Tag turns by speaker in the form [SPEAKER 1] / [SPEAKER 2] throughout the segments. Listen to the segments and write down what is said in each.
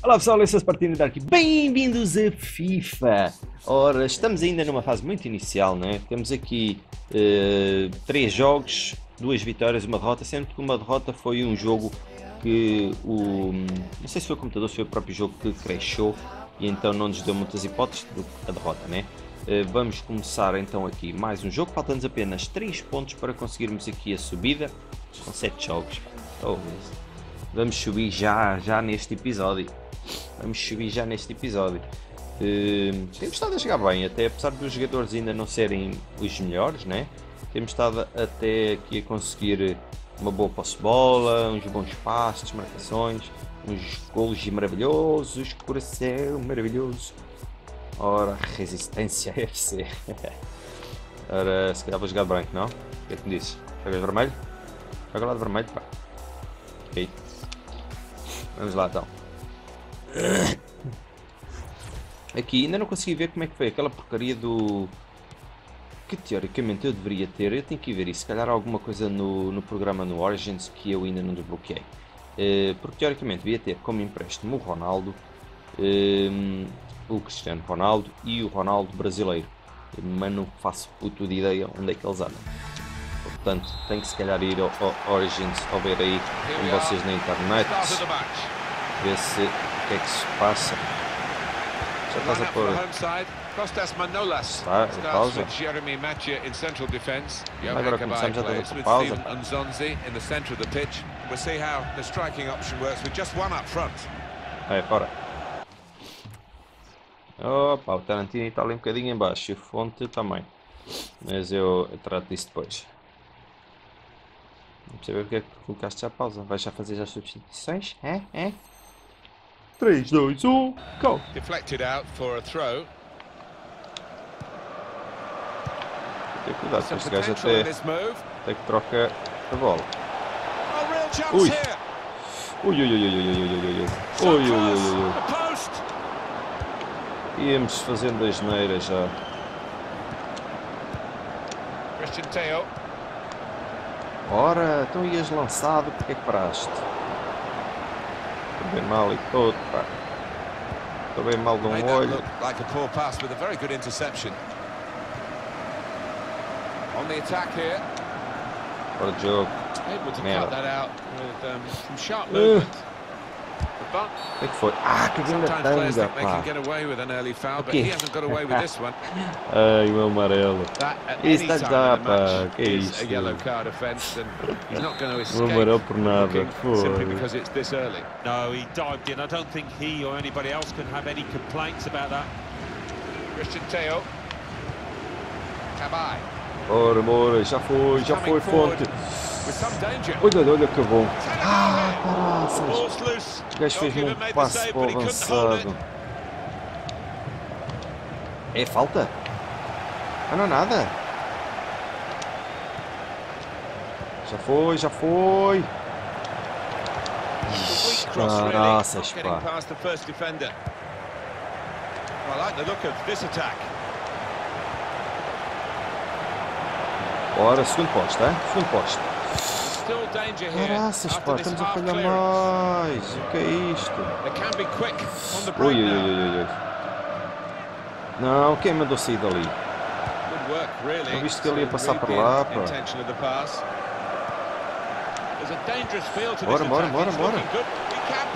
[SPEAKER 1] Olá pessoal, eu sou Spartino Dark bem-vindos a FIFA! Ora, estamos ainda numa fase muito inicial, né? Temos aqui uh, três jogos, duas vitórias uma derrota, sendo que uma derrota foi um jogo que o. não sei se foi o computador, se foi o próprio jogo que cresceu e então não nos deu muitas hipóteses da derrota, né? Vamos começar então aqui mais um jogo, faltam-nos apenas 3 pontos para conseguirmos aqui a subida, são 7 jogos. Oh, vamos subir já, já neste episódio. Vamos subir já neste episódio. Uh, temos estado a jogar bem, até apesar dos jogadores ainda não serem os melhores, né? Temos estado até aqui a conseguir uma boa posse-bola, uns bons passos, marcações, uns golos maravilhosos, coração maravilhoso. Ora, resistência FC. Ora, se calhar vou jogar branco, não? O que é que me dizes? Jogas vermelho? Joga lá de vermelho, pá. Ok. Vamos lá então. Aqui ainda não consegui ver como é que foi aquela porcaria do... Que teoricamente eu deveria ter, eu tenho que ver isso, se calhar alguma coisa no, no programa no Origins que eu ainda não desbloqueei. Uh, porque teoricamente devia ter como empréstimo o Ronaldo, uh, o Cristiano Ronaldo e o Ronaldo brasileiro. Mas não faço puto de ideia onde é que eles andam. Portanto, tenho que se calhar ir ao, ao Origins ou ver aí com vocês na internet. Ver se que é que se passa. Já estás a pôr. Está, em pausa. Agora começamos já a pôr pausa. É, fora. Opa, o Tarantino está ali um bocadinho em baixo e a fonte também. Mas eu, eu trato disso depois. Vamos saber o que é que colocaste já pausa. Vais já fazer as substituições? É? É? 3, 2, 1, go!
[SPEAKER 2] Deflected out for a throw.
[SPEAKER 1] Tem cuidado, com este gajo até, até que troca a bola. Ui! Ui, ui, ui, ui, ui, ui, ui, ui, ui, ui, ui, ui, ui. Íamos fazendo as neiras já.
[SPEAKER 2] Christian Teo.
[SPEAKER 1] Ora, então ias lançado, porque é que paraste? Tobin Mowley could, but Tobin Maldon Made that look
[SPEAKER 2] like a poor pass with a very good interception. On the attack here.
[SPEAKER 1] What a job.
[SPEAKER 2] Able to cut that out with um, some sharp movement. But
[SPEAKER 1] O que é que foi? Ah, que grande
[SPEAKER 2] sometimes players
[SPEAKER 1] tanga,
[SPEAKER 2] think they can get away with an early foul, but he hasn't got away with this one.
[SPEAKER 1] Ai, o amarelo.
[SPEAKER 2] That at
[SPEAKER 1] Isso
[SPEAKER 2] any
[SPEAKER 1] está
[SPEAKER 2] time
[SPEAKER 1] já,
[SPEAKER 2] in the
[SPEAKER 1] pá,
[SPEAKER 2] match
[SPEAKER 1] que é
[SPEAKER 2] is
[SPEAKER 1] isto?
[SPEAKER 2] a yellow card offence, and he's not going to
[SPEAKER 1] O
[SPEAKER 2] escape
[SPEAKER 1] amarelo por nada.
[SPEAKER 2] looking simply
[SPEAKER 1] Foi.
[SPEAKER 2] because it's this early.
[SPEAKER 3] No, he dived in. I don't think he or anybody else can have any complaints about that.
[SPEAKER 2] Christian Teo. Cabai.
[SPEAKER 1] Ora, ora, já foi, já foi,
[SPEAKER 2] Coming forward
[SPEAKER 1] fonte. Olha, olha, acabou.
[SPEAKER 2] Ah,
[SPEAKER 1] caraças. O gajo
[SPEAKER 3] fez
[SPEAKER 1] um
[SPEAKER 3] passo
[SPEAKER 1] para o avançado. É falta? Ah, não, nada. Já foi, já foi. Caraças, pá. Ora, segundo posto, hein? Segundo posto
[SPEAKER 2] graças
[SPEAKER 1] pá, estamos a falhar mais. O que é isto? Ui, ui, ui, ui. Não, quem mandou sair dali? Não viste que ele ia passar por lá, pá. Bora, bora, bora, bora.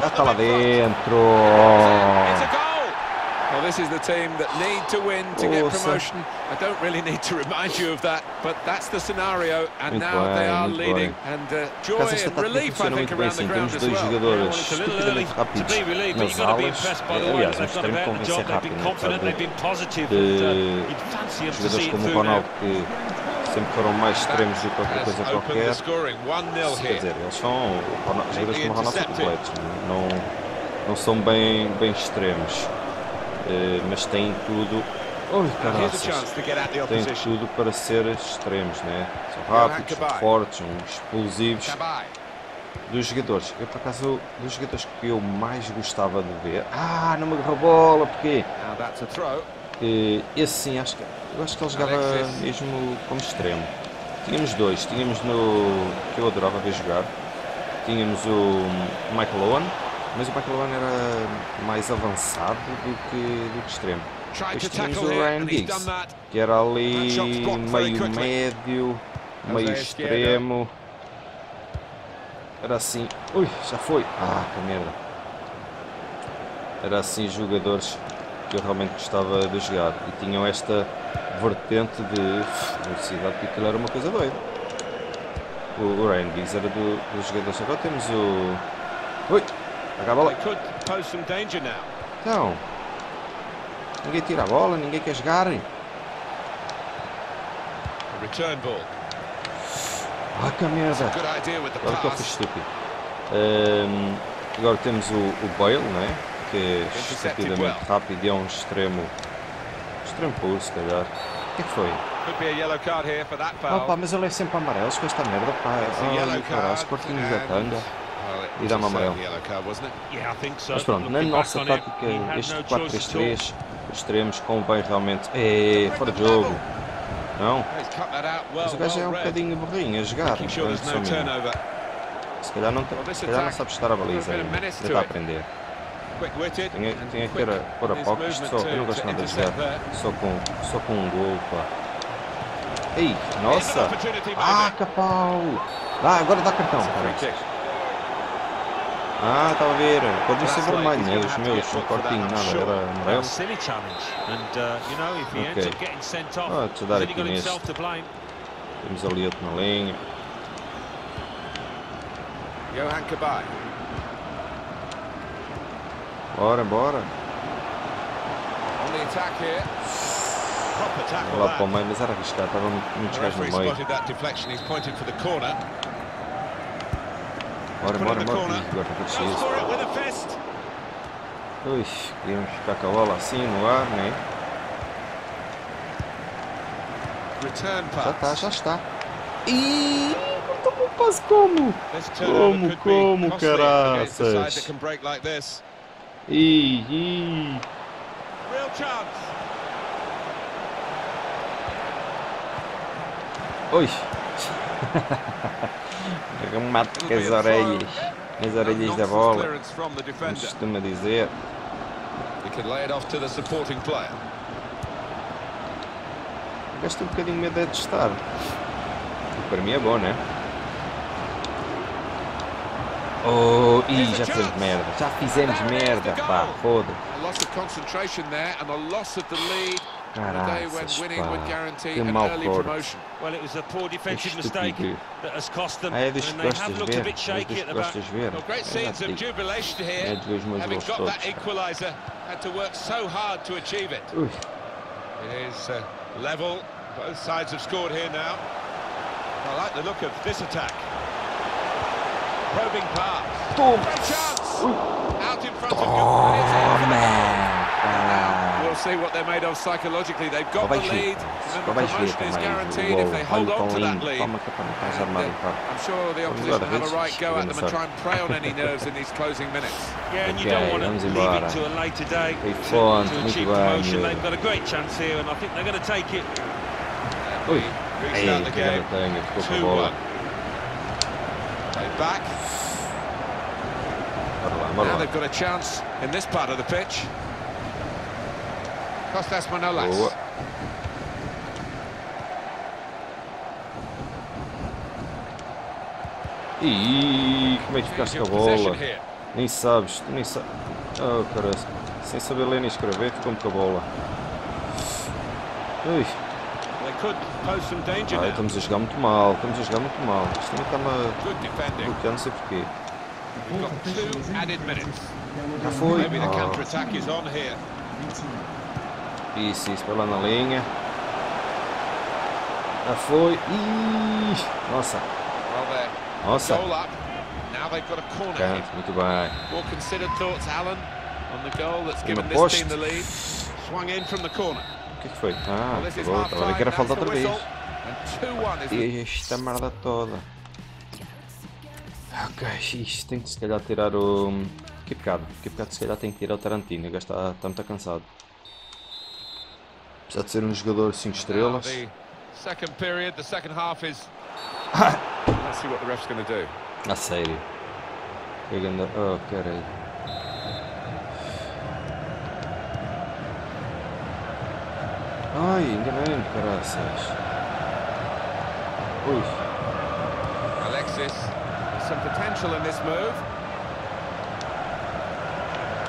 [SPEAKER 1] Já está
[SPEAKER 2] ah, lá
[SPEAKER 1] dentro.
[SPEAKER 2] It's a goal! Well, this is the team that need to win to get promotion. I don't really need to remind you of that, but that's the scenario, and
[SPEAKER 1] Muito
[SPEAKER 2] now they are leading.
[SPEAKER 1] bem.
[SPEAKER 2] And uh,
[SPEAKER 1] Por
[SPEAKER 2] joy and relief, I
[SPEAKER 1] funciona
[SPEAKER 2] think, around the ground as
[SPEAKER 1] dois
[SPEAKER 2] well.
[SPEAKER 3] It's a little early to be relieved, but you've got to be impressed by the way
[SPEAKER 1] Aliás,
[SPEAKER 3] that they've gone about the
[SPEAKER 1] convencer
[SPEAKER 3] job. They've
[SPEAKER 1] rápido.
[SPEAKER 3] been
[SPEAKER 1] né?
[SPEAKER 3] confident,
[SPEAKER 1] Apesar
[SPEAKER 3] they've been and uh, you'd fancy them to
[SPEAKER 1] jogadores
[SPEAKER 3] see it
[SPEAKER 1] como o
[SPEAKER 3] through now.
[SPEAKER 1] Ronaldo que sempre foram mais extremos do que qualquer coisa qualquer.
[SPEAKER 2] the scoring 1-0
[SPEAKER 1] Quer
[SPEAKER 2] here.
[SPEAKER 1] dizer, eles são o Ronaldo- jogadores como o Ronaldo são
[SPEAKER 2] Intercepted.
[SPEAKER 1] completos, não, não são bem, bem extremos, mas têm tudo. Oi,
[SPEAKER 2] opposition.
[SPEAKER 1] tudo para ser extremos, né? São rápidos, são fortes, são explosivos. Dos jogadores, eu por acaso, dos jogadores que eu mais gostava de ver. Ah, não me agarrou a bola, porquê? Eh, esse sim, acho que, eu acho que ele jogava mesmo como extremo. Tínhamos dois, tínhamos no. que eu adorava ver jogar. Tínhamos o Michael Owen Mas o McLaren era mais avançado do que, do que extremo. Depois tínhamos o Ryan Giggs, que era ali meio médio, meio extremo. Era assim. Ui, já foi. Ah, que merda. Era assim jogadores que eu realmente gostava de jogar. E tinham esta vertente de velocidade, que aquilo era uma coisa doida. O, o Ryan Giggs era do, dos jogadores. Agora temos o. Ui! Paga a bola. Então. Ninguém tira a bola, ninguém quer jogar.
[SPEAKER 2] Return ball.
[SPEAKER 1] Ah, que merda. Agora que eu fui estúpido. Ahm, agora temos o, o Bale, não é? Que é estupidamente rápido e é um extremo. Extremo puro, se calhar. O que é que foi? Opa, mas ele é sempre amarelos com esta merda, pá.
[SPEAKER 2] Yellow
[SPEAKER 1] caralho, cortinhos da tanga. E dá-me
[SPEAKER 2] a
[SPEAKER 1] amarelo.
[SPEAKER 2] certain yellow card, wasn't it?
[SPEAKER 3] Yeah, I think so.
[SPEAKER 1] Mas pronto, na nossa tática, este
[SPEAKER 3] no choice at all.
[SPEAKER 1] 4-3-3, os extremos convém realmente. É, fora de jogo. Não? Mas o gajo é um bocadinho burrinho a jogar.
[SPEAKER 2] Turnover.
[SPEAKER 1] Se calhar não, se calhar não sabe estar a baliza ainda.
[SPEAKER 2] a
[SPEAKER 1] Ainda a aprender. Tinha, tinha que
[SPEAKER 3] quick
[SPEAKER 1] ter pôr a isto só. Eu não
[SPEAKER 3] to-
[SPEAKER 1] gosto
[SPEAKER 3] to
[SPEAKER 1] nada de jogar só com, só com um gol, pá. Ei, nossa! Ah, capau! Ah, agora dá cartão,
[SPEAKER 3] a
[SPEAKER 1] cara. Okay.
[SPEAKER 3] up getting sent off,
[SPEAKER 1] Ah, deixa eu dar
[SPEAKER 3] he's only
[SPEAKER 1] aqui
[SPEAKER 3] got
[SPEAKER 1] neste.
[SPEAKER 3] himself to blame.
[SPEAKER 1] Temos ali outro na linha.
[SPEAKER 2] Johan Kabay.
[SPEAKER 1] Bora, bora.
[SPEAKER 2] On the attack here.
[SPEAKER 3] Proper tackle
[SPEAKER 1] Lá para o
[SPEAKER 3] that.
[SPEAKER 1] meio, mas era arriscado. Estava muito- muitos
[SPEAKER 2] The
[SPEAKER 1] gajos
[SPEAKER 2] referee
[SPEAKER 1] no meio.
[SPEAKER 2] spotted that deflection. He's pointed for the corner.
[SPEAKER 1] Bora, bora, bora. Agora
[SPEAKER 3] a fist.
[SPEAKER 1] Ui, queríamos ficar com a bola assim no ar, né? Já
[SPEAKER 2] pass.
[SPEAKER 1] já está. Ih, não tomou passe como? Como, como, caraças. Ih, ih.
[SPEAKER 3] Real
[SPEAKER 2] It'll
[SPEAKER 1] com as orelhas. As orelhas da bola. Como costuma dizer. Gasto um bocadinho medo de testar. E para mim é bom, né? Oh, ih, já fizemos merda. Já fizemos merda, pá. Foda.
[SPEAKER 2] A loss of concentration there and a the lead on a day when
[SPEAKER 1] Caraças,
[SPEAKER 2] winning would guarantee an early promotion.
[SPEAKER 3] Well, it was a poor defensive mistake that has cost them, and they have looked a bit shaky at the back.
[SPEAKER 1] gostas de ver.
[SPEAKER 2] Well, great scenes of jubilation here.
[SPEAKER 1] de ver os meus
[SPEAKER 2] Having got that equaliser, had to work so hard to achieve it. It is uh, level.
[SPEAKER 3] Both sides have scored here now. I like the look of this attack. Probing pass.
[SPEAKER 2] Great chance! Out in front of
[SPEAKER 1] Toma!
[SPEAKER 2] Goal.
[SPEAKER 1] Caralho.
[SPEAKER 2] We'll see what they're made of psychologically. They've got the lead.
[SPEAKER 1] Só
[SPEAKER 2] Remember, promotion is guaranteed if they hold on to that lead.
[SPEAKER 1] Toma que para não estás
[SPEAKER 2] And,
[SPEAKER 1] armado, pá.
[SPEAKER 2] I'm sure the opposition have a right go at them and try and prey on any nerves in these closing minutes.
[SPEAKER 3] Yeah, and you don't want to
[SPEAKER 1] vamos
[SPEAKER 3] leave it to a later day to, to achieve promotion. They've got a great chance here, and I think they're going to take it.
[SPEAKER 1] Ui.
[SPEAKER 2] Restart the game.
[SPEAKER 1] tanga. Ficou com a bola.
[SPEAKER 2] 2-1. Play back.
[SPEAKER 1] Bora lá, bora
[SPEAKER 2] Now they've got a chance in this part of the pitch. Costas Manolas.
[SPEAKER 1] Boa. Ih, como é que ficaste com a bola? Nem sabes, tu nem sabes. Oh, caralho. Sem saber ler nem escrever, ficou-me com a bola. Ui, ah, estamos a jogar muito mal, estamos a jogar muito mal. Isto também está-me a bloquear, não sei porquê. Já foi. Oh, foi lá na linha. Já foi. Ih, nossa, nossa. Canto, muito bem.
[SPEAKER 2] This
[SPEAKER 1] poste. O que é que foi? Ah,
[SPEAKER 2] half
[SPEAKER 1] Estava a ver que era falta outra vez.
[SPEAKER 2] whistle. And 2-1 is the
[SPEAKER 1] Esta merda toda. Ok, isto tem que se calhar tirar o. Que pecado. Que pecado se calhar tem que tirar o Tarantino. O gajo está, está muito cansado. Apesar de ser um jogador 5 estrelas.
[SPEAKER 2] Ah,
[SPEAKER 1] A sério. Pegando. Oh, caralho. Ai, enganei-me, caraças. Ui.
[SPEAKER 2] Alexis, some potential in this move.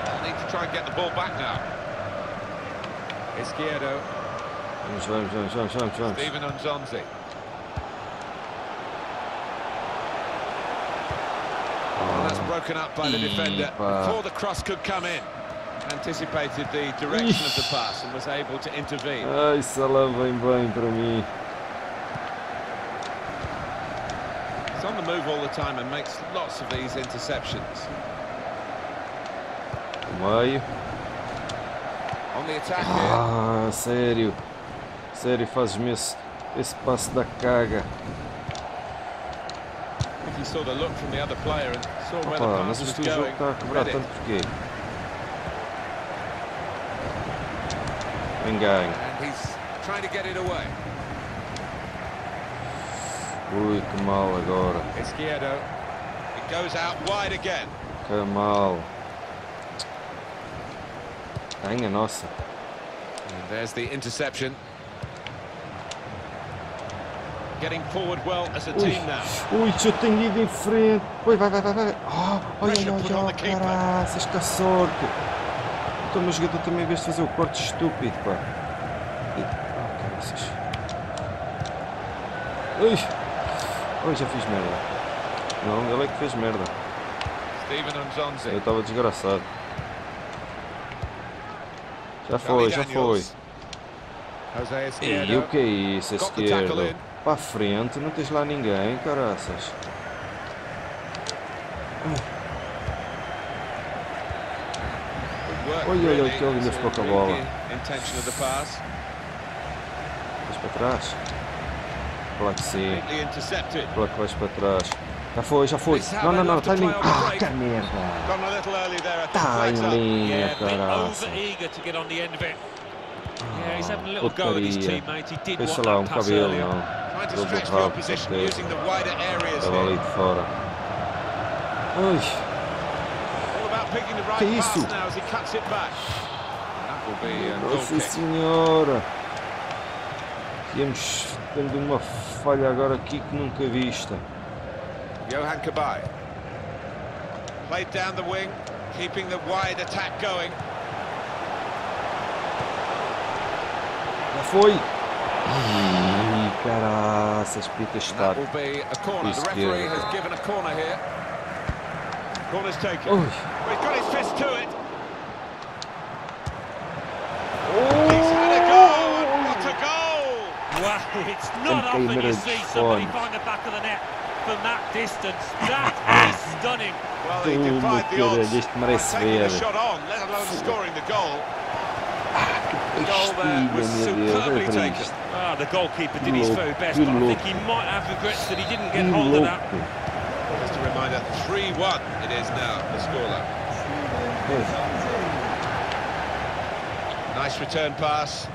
[SPEAKER 2] They'll need to try and get the ball back now. Izquierdo. Steven Unzonzi. Well, oh, that's broken up by the defender before the cross could come in. Anticipated the direction of the pass and was able to intervene.
[SPEAKER 1] Ai, Salah vem bem para mim.
[SPEAKER 2] He's on the move all the time and makes lots of these interceptions.
[SPEAKER 1] Meio. Ah, sério. Sério, fazes-me esse, esse passo da caga. Opa, mas
[SPEAKER 2] was
[SPEAKER 1] este jogo está a
[SPEAKER 2] it.
[SPEAKER 1] tanto porquê? Bem ganho.
[SPEAKER 2] And he's trying to get it away.
[SPEAKER 1] Ui, que mal agora.
[SPEAKER 2] Izquierdo. It goes out wide again.
[SPEAKER 1] Que mal. Ganha, nossa.
[SPEAKER 2] And there's the interception. Getting forward well as a
[SPEAKER 1] Ui,
[SPEAKER 2] team now.
[SPEAKER 1] ui, já tenho ido em frente. Ui, vai, vai, vai, vai. Ah, olha, olha, olha,
[SPEAKER 2] keeper.
[SPEAKER 1] caraças, que sorte. Então, o meu jogador também, em vez de fazer o corte estúpido, pá. Ah, caraças. Ui, ui, já fiz merda. Não, ele é que fez merda. Eu estava desgraçado. Já foi, já foi. E o
[SPEAKER 2] Izquierdo.
[SPEAKER 1] que é isso, esquerdo?
[SPEAKER 2] in.
[SPEAKER 1] Para a frente, não tens lá ninguém, caraças. Oi,
[SPEAKER 2] really,
[SPEAKER 1] que ele ficou com a bola. Vais para trás? Claro que sim. Claro que vais para trás. Já foi, já foi. Não, não, não, em linha. Ah, que merda.
[SPEAKER 2] Gone a little early there. I think
[SPEAKER 1] Está
[SPEAKER 2] flags
[SPEAKER 1] em linha,
[SPEAKER 3] Yeah, a bit
[SPEAKER 1] caraças.
[SPEAKER 3] over eager to get on the end of it. Yeah, he's having a little go at his
[SPEAKER 1] Porcaria.
[SPEAKER 3] teamate. He did
[SPEAKER 1] Deixa lá um cabelo, não. Certeza.
[SPEAKER 2] the wider areas
[SPEAKER 1] Estava ali de fora. Ui, Que isso? nossa senhora. Temos tendo uma falha agora aqui que nunca vista.
[SPEAKER 2] Johan Kabay. Played down the wing, keeping the wide attack going.
[SPEAKER 1] Já foi. Ih, caraças, pita está.
[SPEAKER 2] That will be a corner. The
[SPEAKER 1] Esquerda.
[SPEAKER 2] referee has given a corner here. Corner's taken.
[SPEAKER 1] Ui.
[SPEAKER 2] He's got his fist to it. He's had a goal, what a goal!
[SPEAKER 3] Wow, it's not often you see somebody
[SPEAKER 1] fone.
[SPEAKER 3] find the back of the net from that distance. That is stunning.
[SPEAKER 2] Well, he
[SPEAKER 1] Toma,
[SPEAKER 2] defied the
[SPEAKER 1] caralho,
[SPEAKER 2] odds
[SPEAKER 1] isto
[SPEAKER 2] by
[SPEAKER 1] merece
[SPEAKER 2] taking the shot on, let alone scoring the goal.
[SPEAKER 3] The goal there was
[SPEAKER 1] Estiga, meu Deus,
[SPEAKER 3] superbly taken. Ah, the goalkeeper did his very best, but I think he might have regrets that he didn't get hold of that.
[SPEAKER 2] Just a reminder, 3-1 it is now, the scoreline. Nice return pass.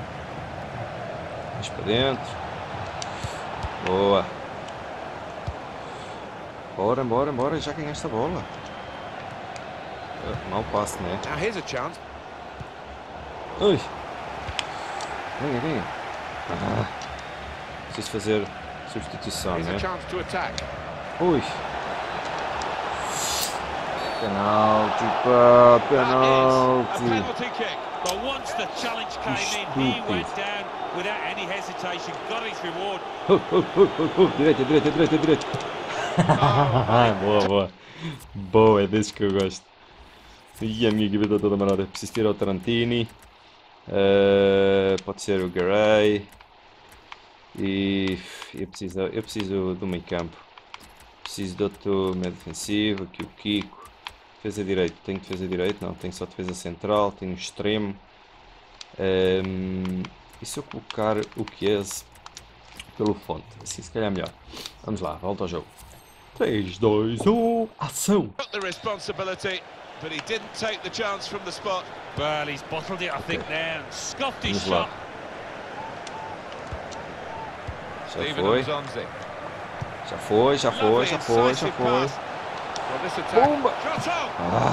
[SPEAKER 1] Vamos para dentro. Boa. Bora, bora, bora, já ganhaste a bola. Ah, Mau passe, né?
[SPEAKER 2] Now here's a chance.
[SPEAKER 1] Ui. Venha, venha. Ah. Preciso fazer substituição,
[SPEAKER 2] Here's
[SPEAKER 1] né?
[SPEAKER 2] a chance to attack.
[SPEAKER 1] Ui. Penalti, pá, penalti.
[SPEAKER 3] But once the challenge came in, he went down without any hesitation, got his reward.
[SPEAKER 1] Direita, direita, direita, direita. boa, boa. Boa, é desses que eu gosto. E a minha está toda marada. Preciso tirar o Tarantini. Eh, pode ser o Garay. E eu preciso, eu preciso do meio campo. Preciso de outro meio defensivo. Aqui o Kiko. Defesa direito. Tenho defesa direito? Não, tenho só defesa central. Tenho extremo. Ehm, e se eu colocar o Chiesa pelo fonte? Assim se calhar melhor. Vamos lá, volta ao jogo. 3, 2, 1, ação!
[SPEAKER 2] Took the responsibility, but he didn't take the chance from the spot.
[SPEAKER 3] Well, he's bottled it, I think,
[SPEAKER 1] Okay.
[SPEAKER 3] there, and scoffed his
[SPEAKER 1] Vamos lá.
[SPEAKER 3] shot.
[SPEAKER 1] Já foi, já foi, já foi, já foi, já foi. Pumba! Ah,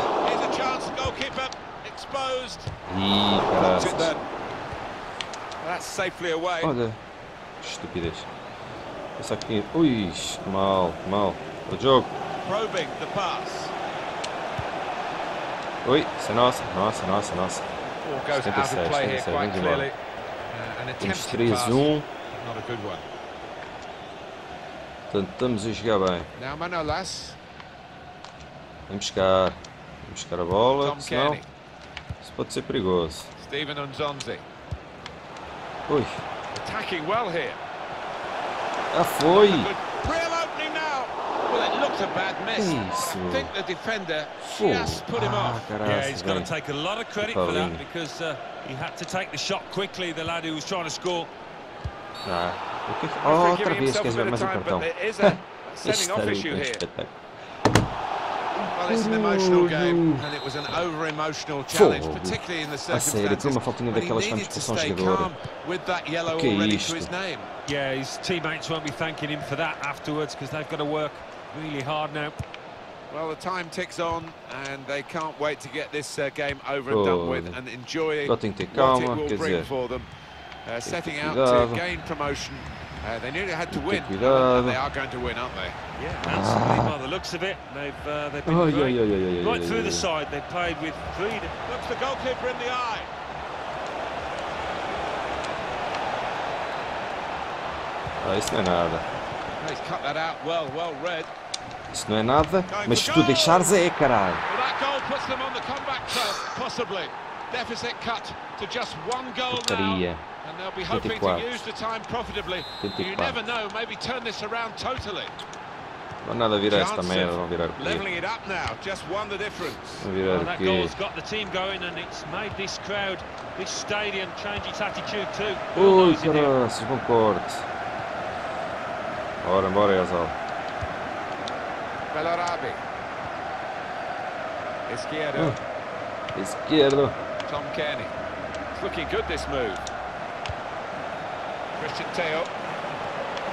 [SPEAKER 1] ih,
[SPEAKER 2] away.
[SPEAKER 1] Olha, que estupidez. Pensar que. Ui, mal, mal. O jogo. Ui, isso é nossa, nossa, nossa, nossa.
[SPEAKER 2] Ball goes out of
[SPEAKER 1] 76,
[SPEAKER 2] play here
[SPEAKER 1] 76,
[SPEAKER 2] quite
[SPEAKER 1] vamos embora.
[SPEAKER 2] clearly. Uh, an
[SPEAKER 1] Temos
[SPEAKER 2] attempted pass,
[SPEAKER 1] 3-1.
[SPEAKER 2] but not a
[SPEAKER 1] jogar bem. Vamos buscar. Vamos buscar a bola, senão isso pode ser perigoso.
[SPEAKER 2] Stephen Unzonzi.
[SPEAKER 1] Ui,
[SPEAKER 2] Attacking well here.
[SPEAKER 1] já foi!
[SPEAKER 2] Well, it looks a bad miss.
[SPEAKER 1] Isso.
[SPEAKER 2] I think the defender
[SPEAKER 1] Fogo.
[SPEAKER 2] just put him
[SPEAKER 1] Ah,
[SPEAKER 2] off.
[SPEAKER 3] Yeah,
[SPEAKER 1] caraças,
[SPEAKER 3] he's got to take a lot of credit for that because uh, he had to take the shot quickly, the lad who was trying to score.
[SPEAKER 1] Ah, que... Oh, outra
[SPEAKER 2] giving
[SPEAKER 1] vez,
[SPEAKER 2] himself
[SPEAKER 1] quer
[SPEAKER 2] a
[SPEAKER 1] dizer,
[SPEAKER 2] bit
[SPEAKER 1] mais
[SPEAKER 2] of
[SPEAKER 1] um
[SPEAKER 2] time,
[SPEAKER 1] cartão.
[SPEAKER 2] but there is a sending off issue here.
[SPEAKER 1] espetáculo.
[SPEAKER 2] Well, it's an emotional game, and it was an over-emotional challenge,
[SPEAKER 1] Fogo.
[SPEAKER 2] particularly in the
[SPEAKER 1] A sério,
[SPEAKER 2] circumstances.
[SPEAKER 1] por uma faltinha daquelas vamos
[SPEAKER 2] needed to
[SPEAKER 1] expulsar
[SPEAKER 2] stay
[SPEAKER 1] jogador.
[SPEAKER 2] calm with that yellow
[SPEAKER 1] Que é
[SPEAKER 2] already
[SPEAKER 1] isto?
[SPEAKER 2] to his name.
[SPEAKER 3] Yeah, his teammates won't be thanking him for that afterwards because they've got to work really hard now.
[SPEAKER 2] Well, the time ticks on, and they can't wait to get this uh, game over and done with and enjoy
[SPEAKER 1] Só tem que ter
[SPEAKER 2] what it will bring
[SPEAKER 1] dizer,
[SPEAKER 2] for them. Uh, setting out to gain promotion. Uh, they nearly had to
[SPEAKER 1] Tem que
[SPEAKER 2] win, and they are going to win, aren't they?
[SPEAKER 3] Yeah, absolutely. By the looks of it, they've uh, they've been
[SPEAKER 1] Ai,
[SPEAKER 3] great.
[SPEAKER 1] ai, ai, ai, ai,
[SPEAKER 3] right
[SPEAKER 1] ai,
[SPEAKER 3] through
[SPEAKER 1] ai,
[SPEAKER 3] the side. They played with three.
[SPEAKER 2] Looks the goalkeeper in the eye.
[SPEAKER 1] Ah, it's não é nada.
[SPEAKER 2] He's cut that out well, well read.
[SPEAKER 1] Isso não é nada, mas se tu deixares é caralho. Porcaria.
[SPEAKER 2] And they'll be hoping to
[SPEAKER 1] 84.
[SPEAKER 2] use the time profitably. You
[SPEAKER 1] 84.
[SPEAKER 2] never know, maybe turn this around totally.
[SPEAKER 1] Não há nada virar esta merda, vão virar
[SPEAKER 2] difference.
[SPEAKER 1] Vão virar.
[SPEAKER 3] Real
[SPEAKER 1] Ui, caraças, bom corte. Bora, bora, Yazal.
[SPEAKER 2] Bellarabi. Izquierdo.
[SPEAKER 1] Esquerdo.
[SPEAKER 2] Tom Kearney. It's looking good, this move. Christian Teo.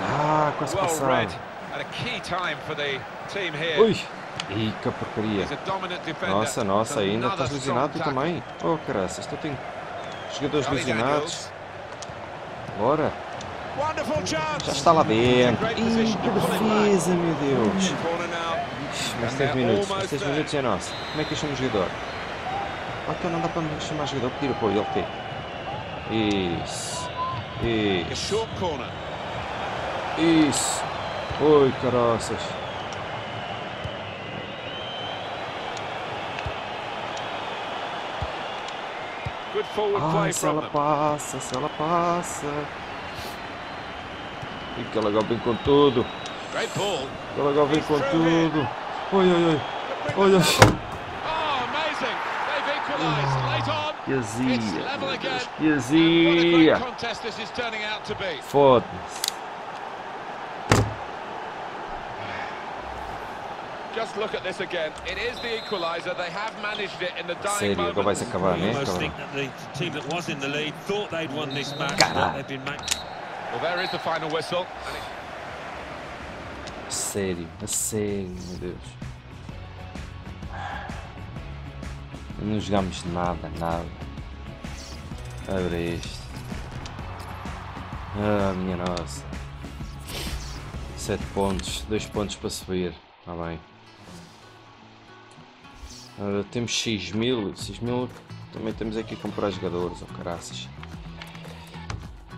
[SPEAKER 1] Ah, quase
[SPEAKER 2] Well read.
[SPEAKER 1] passado.
[SPEAKER 2] And a key time for the team here.
[SPEAKER 1] Ui, Ih, que porcaria. Nossa, nossa, ainda estás
[SPEAKER 2] strong
[SPEAKER 1] lesionado também. Oh, caraças, tu tem jogadores lesionados. Bora. Já está lá dentro. Ih, que defesa, meu Deus. Mais
[SPEAKER 2] And
[SPEAKER 1] 6
[SPEAKER 2] they're
[SPEAKER 1] minutos.
[SPEAKER 2] almost
[SPEAKER 1] Mais 6
[SPEAKER 2] there.
[SPEAKER 1] minutos é nosso. Como é que eu chamo o jogador? Ah, então não dá para me chamar jogador, pedir apoio, ele tem. Isso. Isso. Isso. Oi, Ah,
[SPEAKER 2] play
[SPEAKER 1] se ela passa, se ela passa. E que ela vem com tudo. Que ela vem com tudo. Oi, oi, oi. Oi, oi.
[SPEAKER 2] Oh, amazing. They've equalised oh. late on.
[SPEAKER 1] Que azia.
[SPEAKER 2] It's level again.
[SPEAKER 1] Deus, Que
[SPEAKER 2] And what a contest this is turning out to be.
[SPEAKER 1] Foda-se.
[SPEAKER 2] Just look at this again. It is the equaliser. They have managed it in the dying
[SPEAKER 1] Sério, agora
[SPEAKER 2] moments.
[SPEAKER 1] vai-se acabar,
[SPEAKER 3] You eh,
[SPEAKER 1] né?
[SPEAKER 3] almost
[SPEAKER 1] cabrão?
[SPEAKER 3] think that the team that was in the lead thought they'd won this match,
[SPEAKER 1] Caralho.
[SPEAKER 3] but they've been made.
[SPEAKER 2] Well, there is the final whistle. And it
[SPEAKER 1] Sério, a sério, meu Deus. Não jogamos nada, nada. Olha isto. Ah, minha nossa. 7 pontos, 2 pontos para subir. Está bem. Ora, temos 6 mil. 6 mil também temos aqui a comprar jogadores, ou oh, caraças.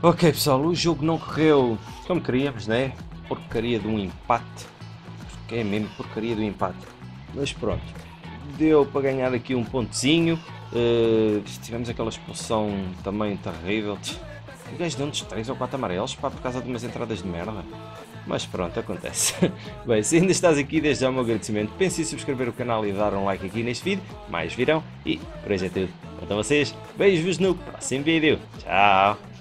[SPEAKER 1] Ok pessoal, o jogo não correu como queríamos, né? Porcaria de um empate. Porque é mesmo porcaria do empate. Mas pronto, deu para ganhar aqui um pontozinho. Uh, tivemos aquela expulsão também terrível. O gajo deu-nos 3 ou 4 amarelos pá, por causa de umas entradas de merda. Mas pronto, acontece. Bem, se ainda estás aqui, desde já o meu agradecimento. Pense em subscrever o canal e dar um like aqui neste vídeo. Mais virão. E por hoje é tudo. Quanto a vocês, beijos no próximo vídeo. Tchau!